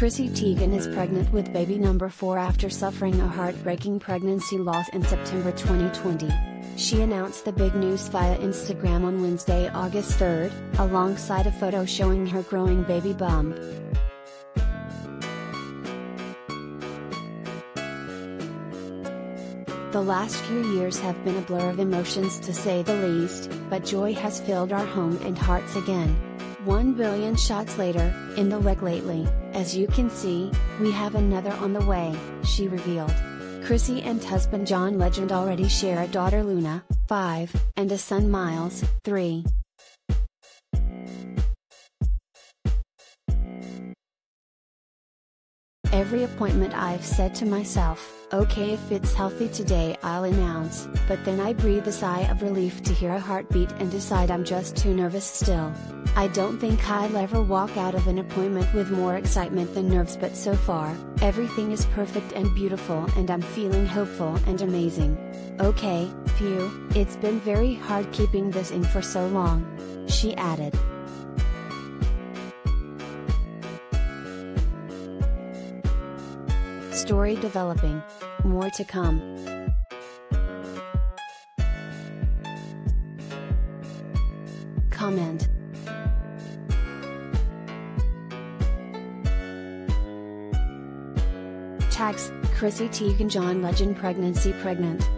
Chrissy Teigen is pregnant with baby number 4 after suffering a heartbreaking pregnancy loss in September 2020. She announced the big news via Instagram on Wednesday, August 3, alongside a photo showing her growing baby bump. The last few years have been a blur of emotions to say the least, but joy has filled our home and hearts again. 1 billion shots later, in the leg lately, as you can see, we have another on the way, she revealed. Chrissy and husband John Legend already share a daughter Luna, 5, and a son Miles, 3. Every appointment I've said to myself, okay if it's healthy today I'll announce, but then I breathe a sigh of relief to hear a heartbeat and decide I'm just too nervous still. I don't think I'll ever walk out of an appointment with more excitement than nerves but so far, everything is perfect and beautiful and I'm feeling hopeful and amazing. Okay, phew, it's been very hard keeping this in for so long. She added. Story developing. More to come. Comment. Tags, Chrissy Teigen John Legend pregnancy pregnant.